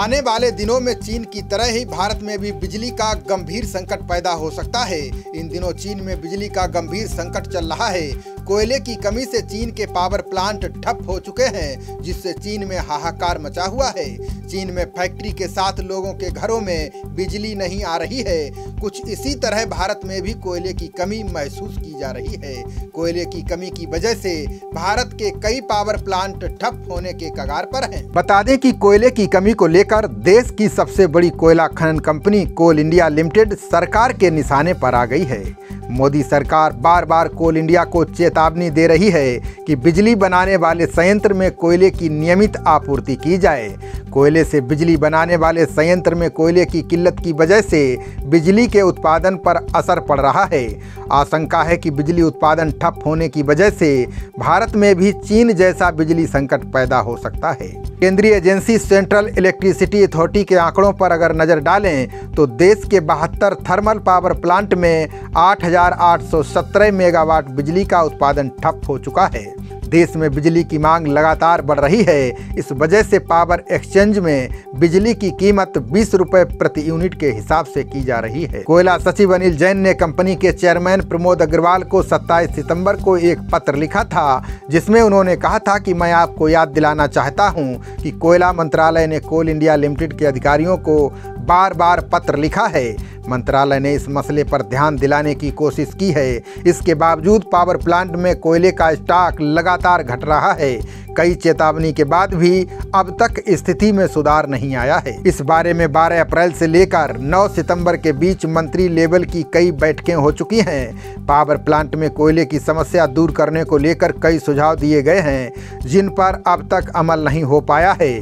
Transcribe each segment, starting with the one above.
आने वाले दिनों में चीन की तरह ही भारत में भी बिजली का गंभीर संकट पैदा हो सकता है। इन दिनों चीन में बिजली का गंभीर संकट चल रहा है। कोयले की कमी से चीन के पावर प्लांट ठप हो चुके हैं, जिससे चीन में हाहाकार मचा हुआ है। चीन में फैक्ट्री के साथ लोगों के घरों में बिजली नहीं आ रही है। कुछ इसी तरह भारत में भी कोयले की कमी महसूस की जा रही है। कोयले की कमी की वजह से भारत के कई पावर प्लांट ठप होने के कगार पर हैं। बता दें कि कोयले की कमी को लेकर देश की सबसे बड़ी कोयला खनन कंपनी कोल इंडिया लिमिटेड सरकार के निशाने पर आ गई है। मोदी सरकार बार बार कोल इंडिया को चेतावनी दे रही है कि बिजली बनाने वाले संयंत्र में कोयले की नियमित आपूर्ति की जाए। कोयले से बिजली बनाने वाले संयंत्र में कोयले की किल्लत की वजह से बिजली के उत्पादन पर असर पड़ रहा है। आशंका है कि बिजली उत्पादन ठप होने की वजह से भारत में भी चीन जैसा बिजली संकट पैदा हो सकता है। केंद्रीय एजेंसी सेंट्रल इलेक्ट्रिसिटी अथॉरिटी के आंकड़ों पर अगर नज़र डालें तो देश के बहत्तर थर्मल पावर प्लांट में 8,817 मेगावाट बिजली का उत्पादन ठप हो चुका है। देश में बिजली की मांग लगातार बढ़ रही है। इस वजह से पावर एक्सचेंज में बिजली की कीमत बीस रुपए प्रति यूनिट के हिसाब से की जा रही है। कोयला सचिव अनिल जैन ने कंपनी के चेयरमैन प्रमोद अग्रवाल को 27 सितंबर को एक पत्र लिखा था, जिसमें उन्होंने कहा था कि मैं आपको याद दिलाना चाहता हूँ कि कोयला मंत्रालय ने कोल इंडिया लिमिटेड के अधिकारियों को बार बार पत्र लिखा है। मंत्रालय ने इस मसले पर ध्यान दिलाने की कोशिश की है। इसके बावजूद पावर प्लांट में कोयले का स्टॉक लगातार घट रहा है। कई चेतावनी के बाद भी अब तक स्थिति में सुधार नहीं आया है। इस बारे में 12 अप्रैल से लेकर 9 सितंबर के बीच मंत्री लेवल की कई बैठकें हो चुकी हैं। पावर प्लांट में कोयले की समस्या दूर करने को लेकर कई सुझाव दिए गए हैं, जिन पर अब तक अमल नहीं हो पाया है।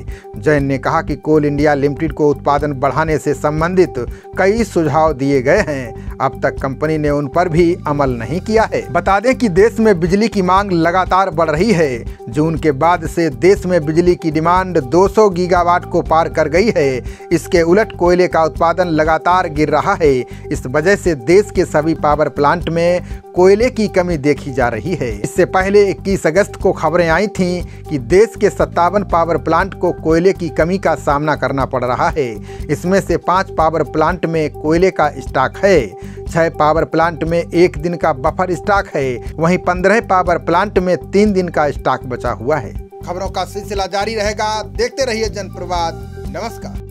जैन ने कहा कि कोल इंडिया लिमिटेड को उत्पादन बढ़ाने से संबंधित कई सुझाव दिए गए हैं। अब तक कंपनी ने उन पर भी अमल नहीं किया है। बता दें कि देश में बिजली की मांग लगातार बढ़ रही है। जून के बाद से देश में बिजली की डिमांड 200 गीगावाट को पार कर गई है। इसके उलट कोयले का उत्पादन लगातार गिर रहा है। इस वजह से देश के सभी पावर प्लांट में कोयले की कमी देखी जा रही है। इससे पहले 21 अगस्त को खबरें आई थीं कि देश के सत्तावन पावर प्लांट को कोयले की कमी का सामना करना पड़ रहा है। इसमें से पाँच पावर प्लांट में कोयले का स्टॉक है। छह पावर प्लांट में एक दिन का बफर स्टॉक है। वहीं पंद्रह पावर प्लांट में तीन दिन का स्टॉक बचा हुआ है। खबरों का सिलसिला जारी रहेगा। देखते रहिए जनप्रवाद। नमस्कार।